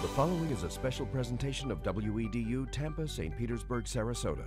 The following is a special presentation of WEDU Tampa, St. Petersburg, Sarasota.